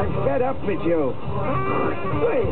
I'm fed up with you. Wait.